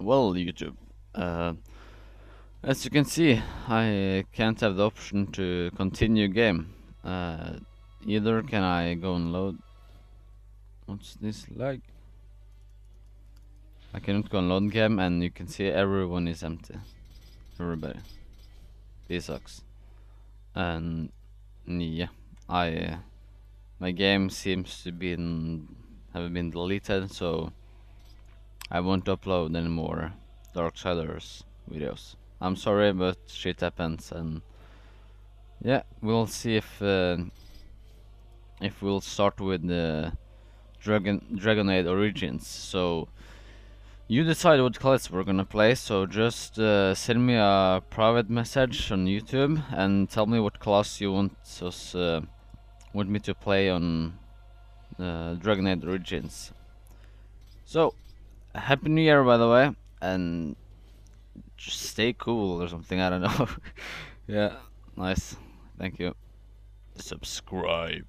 Well, YouTube, uh, as you can see, I can't have the option to continue game. Uh, either can I go and load. What's this like? I cannot go and load game, and you can see everyone is empty. Everybody. This sucks. And yeah, I uh, my game seems to be have been deleted, so I won't upload any more dark Darksiders videos. I'm sorry, but shit happens, and yeah, we'll see if uh, if we'll start with the Dragon Dragon Age Origins. So you decide what class we're gonna play. So just uh, send me a private message on YouTube and tell me what class you want us uh, want me to play on uh, Dragon Age Origins. So Happy New Year, by the way, and just stay cool or something. I don't know. yeah, nice. Thank you. Subscribe.